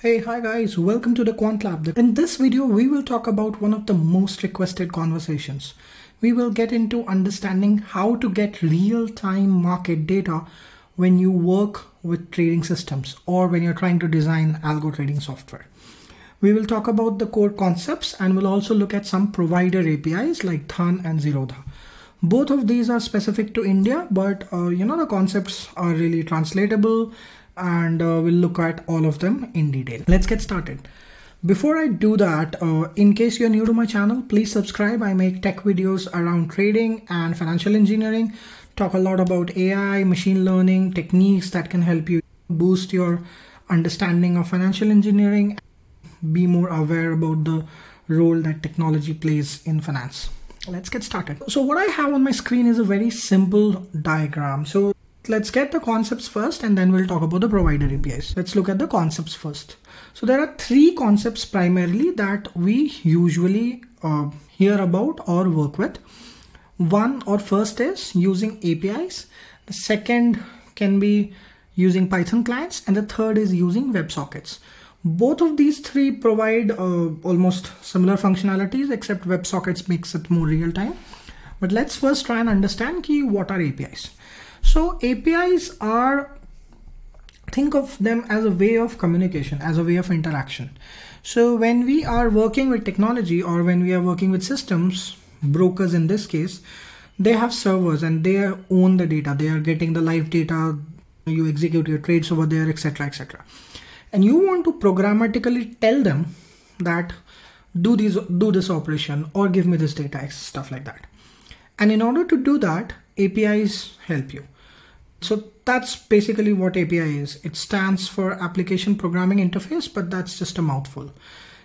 Hey, hi guys, welcome to the Quant Lab. In this video, we will talk about one of the most requested conversations. We will get into understanding how to get real-time market data when you work with trading systems or when you're trying to design algo trading software. We will talk about the core concepts and we'll also look at some provider APIs like Dhan and Zerodha. Both of these are specific to India, but uh, you know the concepts are really translatable and uh, we'll look at all of them in detail. Let's get started. Before I do that, uh, in case you're new to my channel, please subscribe. I make tech videos around trading and financial engineering, talk a lot about AI, machine learning, techniques that can help you boost your understanding of financial engineering, be more aware about the role that technology plays in finance. Let's get started. So what I have on my screen is a very simple diagram. So let's get the concepts first and then we'll talk about the provider APIs. Let's look at the concepts first. So there are three concepts primarily that we usually uh, hear about or work with. One or first is using APIs. The second can be using Python clients and the third is using WebSockets. Both of these three provide uh, almost similar functionalities except WebSockets makes it more real time. But let's first try and understand key what are APIs. So APIs are, think of them as a way of communication, as a way of interaction. So when we are working with technology or when we are working with systems, brokers in this case, they have servers and they own the data. They are getting the live data. You execute your trades over there, etc., etc. And you want to programmatically tell them that do these, do this operation or give me this data, stuff like that. And in order to do that, APIs help you. So that's basically what API is. It stands for Application Programming Interface, but that's just a mouthful.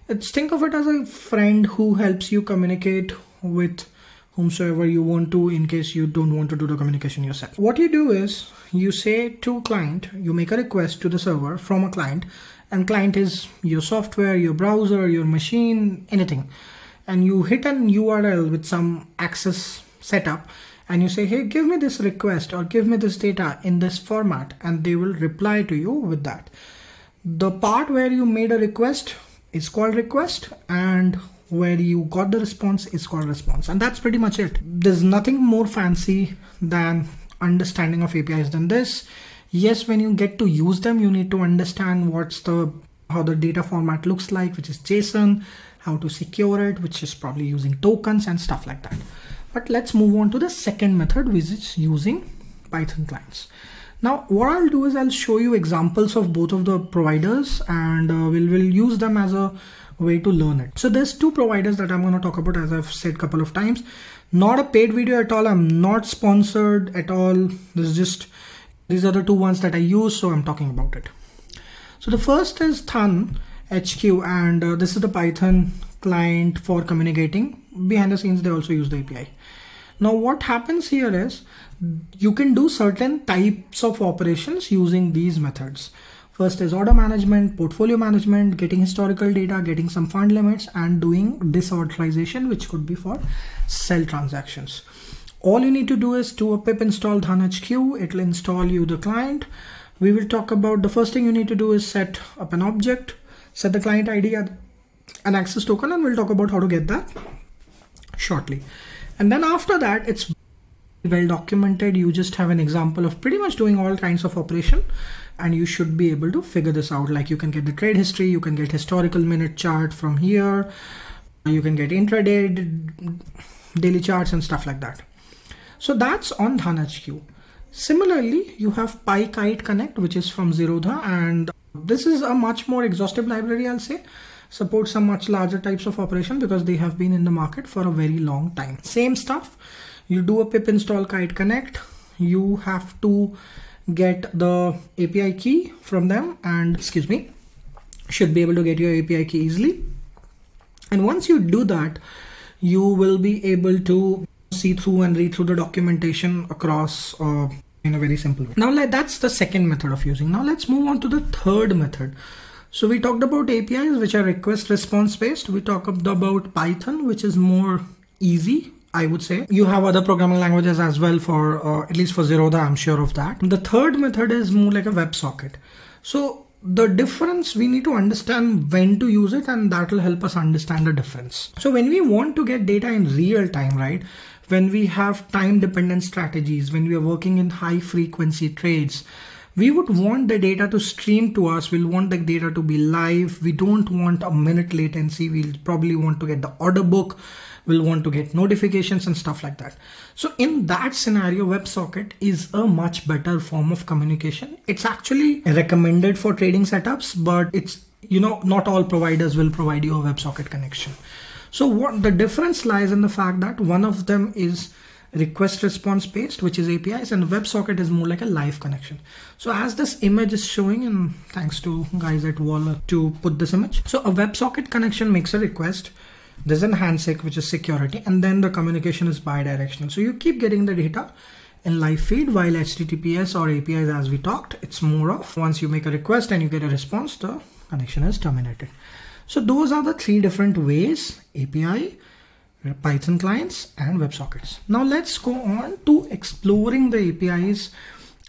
It's think of it as a friend who helps you communicate with whomsoever you want to in case you don't want to do the communication yourself. What you do is you say to client, you make a request to the server from a client and client is your software, your browser, your machine, anything. And you hit an URL with some access setup and you say, hey, give me this request or give me this data in this format, and they will reply to you with that. The part where you made a request is called request, and where you got the response is called response. And that's pretty much it. There's nothing more fancy than understanding of APIs than this. Yes, when you get to use them, you need to understand what's the how the data format looks like, which is JSON, how to secure it, which is probably using tokens and stuff like that. But let's move on to the second method, which is using Python clients. Now, what I'll do is I'll show you examples of both of the providers and uh, we'll, we'll use them as a way to learn it. So there's two providers that I'm going to talk about as I've said a couple of times. Not a paid video at all. I'm not sponsored at all. This is just, these are the two ones that I use. So I'm talking about it. So the first is Dhan HQ and uh, this is the Python client for communicating. Behind the scenes, they also use the API. Now what happens here is you can do certain types of operations using these methods. First is order management, portfolio management, getting historical data, getting some fund limits and doing disauthorization which could be for sell transactions. All you need to do is do a pip install dhanhq. It'll install you the client. We will talk about the first thing you need to do is set up an object, set the client ID an access token and we'll talk about how to get that shortly. And then after that, it's well documented. You just have an example of pretty much doing all kinds of operation and you should be able to figure this out. Like you can get the trade history, you can get historical minute chart from here, you can get intraday daily charts and stuff like that. So that's on DhanHQ. Similarly, you have PyKite Connect, which is from Zerodha, and this is a much more exhaustive library, I'll say support some much larger types of operation because they have been in the market for a very long time. Same stuff, you do a pip install kite connect, you have to get the API key from them and excuse me, should be able to get your API key easily. And once you do that, you will be able to see through and read through the documentation across uh, in a very simple way. Now that's the second method of using. Now let's move on to the third method. So we talked about APIs, which are request response based. We talked about Python, which is more easy. I would say you have other programming languages as well for uh, at least for Zerodha, I'm sure of that. The third method is more like a WebSocket. So the difference we need to understand when to use it and that will help us understand the difference so when we want to get data in real time right when we have time dependent strategies when we are working in high frequency trades we would want the data to stream to us. We'll want the data to be live. We don't want a minute latency. We'll probably want to get the order book. We'll want to get notifications and stuff like that. So in that scenario websocket is a much better form of communication. It's actually recommended for trading setups but it's you know not all providers will provide you a websocket connection. So what the difference lies in the fact that one of them is request response based which is apis and websocket is more like a live connection. So as this image is showing and thanks to guys at Waller to put this image so a websocket connection makes a request there's an handshake which is security and then the communication is bidirectional. So you keep getting the data in live feed while https or apis as we talked. It's more of once you make a request and you get a response the connection is terminated. So those are the three different ways api Python clients and WebSockets. Now let's go on to exploring the APIs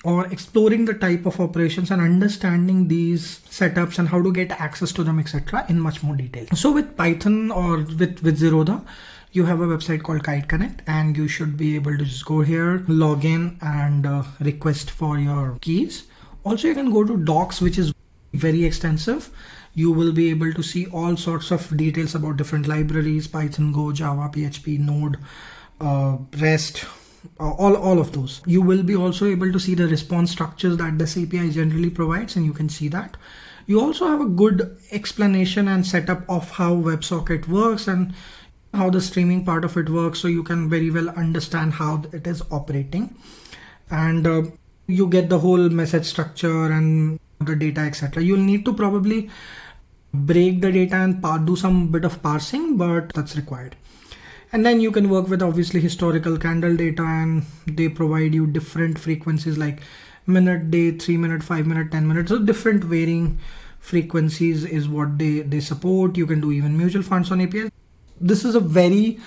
or exploring the type of operations and understanding these setups and how to get access to them, etc. in much more detail. So with Python or with, with Zerodha, you have a website called Kite Connect and you should be able to just go here, log in and uh, request for your keys. Also, you can go to docs, which is very extensive. You will be able to see all sorts of details about different libraries python go java php node uh, rest uh, all, all of those. You will be also able to see the response structures that this api generally provides and you can see that. You also have a good explanation and setup of how websocket works and how the streaming part of it works so you can very well understand how it is operating. And uh, you get the whole message structure and the data etc you'll need to probably break the data and do some bit of parsing but that's required. And then you can work with obviously historical candle data and they provide you different frequencies like minute day 3 minute 5 minute 10 minutes so different varying frequencies is what they they support. You can do even mutual funds on API this is a very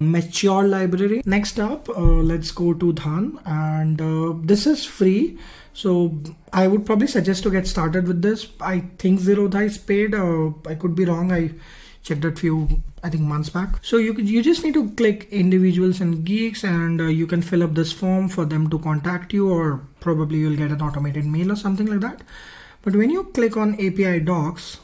mature library next up uh, let's go to dhan and uh, this is free so I would probably suggest to get started with this. I think Zerodha is paid. Uh, I could be wrong. I checked a few I think months back. So you could, you just need to click individuals and geeks and uh, you can fill up this form for them to contact you or probably you'll get an automated mail or something like that. But when you click on API docs,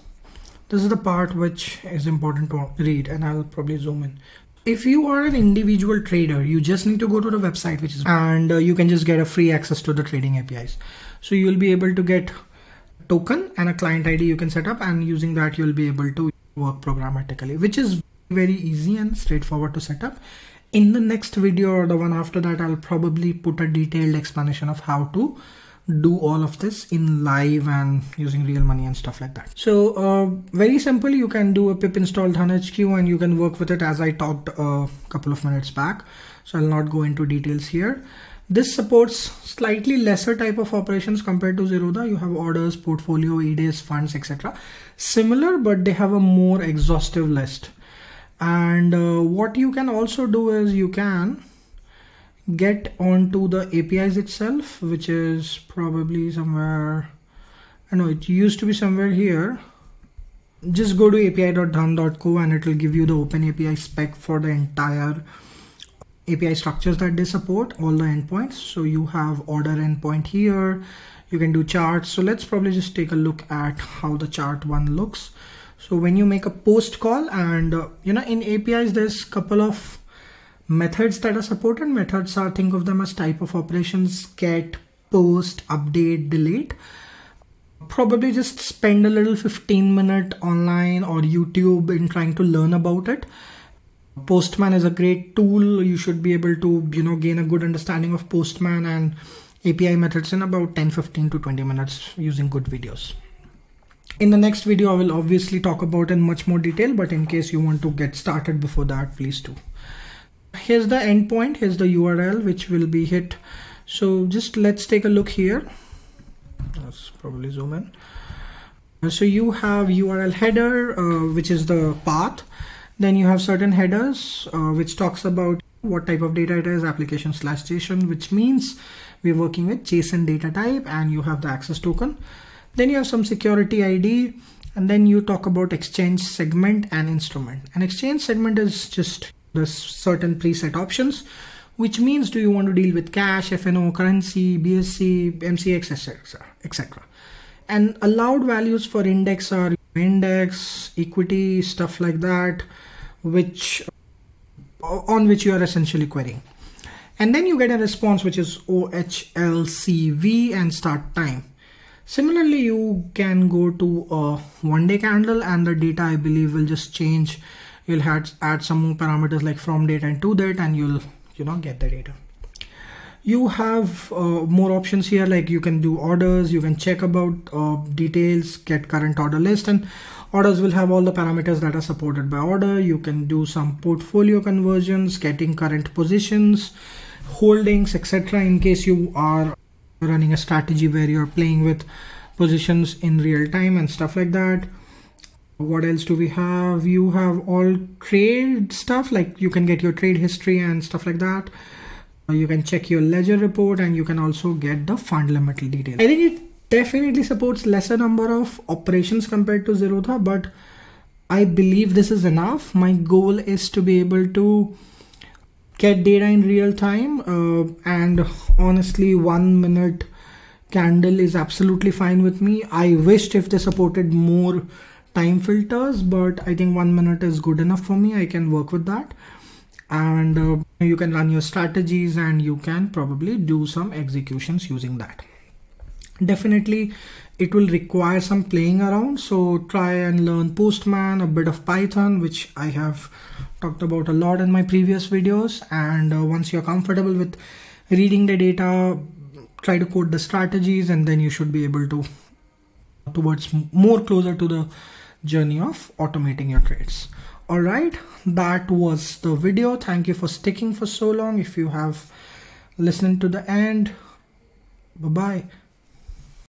this is the part which is important to read and I'll probably zoom in if you are an individual trader you just need to go to the website which is and uh, you can just get a free access to the trading apis so you'll be able to get token and a client id you can set up and using that you'll be able to work programmatically which is very easy and straightforward to set up. In the next video or the one after that i'll probably put a detailed explanation of how to do all of this in live and using real money and stuff like that. So uh, very simple, you can do a pip install HQ and you can work with it as I talked a couple of minutes back. So I'll not go into details here. This supports slightly lesser type of operations compared to Zerodha. You have orders, portfolio, EDs, funds, etc. Similar, but they have a more exhaustive list. And uh, what you can also do is you can get onto the APIs itself, which is probably somewhere, I know it used to be somewhere here. Just go to api.dhan.co and it will give you the open API spec for the entire API structures that they support, all the endpoints. So you have order endpoint here, you can do charts. So let's probably just take a look at how the chart one looks. So when you make a post call and uh, you know in APIs, there's a couple of methods that are supported. Methods are think of them as type of operations get post update delete. Probably just spend a little 15 minute online or youtube in trying to learn about it. Postman is a great tool. You should be able to you know gain a good understanding of postman and api methods in about 10 15 to 20 minutes using good videos. In the next video i will obviously talk about in much more detail but in case you want to get started before that please do here's the endpoint here's the url which will be hit. So just let's take a look here. Let's probably zoom in. So you have url header uh, which is the path. Then you have certain headers uh, which talks about what type of data it is application slash json which means we're working with json data type and you have the access token. Then you have some security id and then you talk about exchange segment and instrument. An exchange segment is just the certain preset options which means do you want to deal with cash fno currency bse mcx etc etc and allowed values for index are index equity stuff like that which uh, on which you are essentially querying and then you get a response which is OHLCV and start time. Similarly, you can go to a one day candle and the data I believe will just change. You'll add, add some more parameters like from date and to date and you'll you know get the data. You have uh, more options here like you can do orders, you can check about uh, details, get current order list and orders will have all the parameters that are supported by order. You can do some portfolio conversions, getting current positions, holdings etc in case you are running a strategy where you're playing with positions in real time and stuff like that what else do we have? You have all trade stuff like you can get your trade history and stuff like that. You can check your ledger report and you can also get the fundamental details. I think it definitely supports lesser number of operations compared to Zerodha but i believe this is enough. My goal is to be able to get data in real time uh, and honestly one minute candle is absolutely fine with me. I wished if they supported more time filters but i think one minute is good enough for me. I can work with that. And uh, you can run your strategies and you can probably do some executions using that. Definitely it will require some playing around. So try and learn postman a bit of python which i have talked about a lot in my previous videos. And uh, once you're comfortable with reading the data try to code the strategies and then you should be able to towards more closer to the journey of automating your trades. All right that was the video. Thank you for sticking for so long. If you have listened to the end bye bye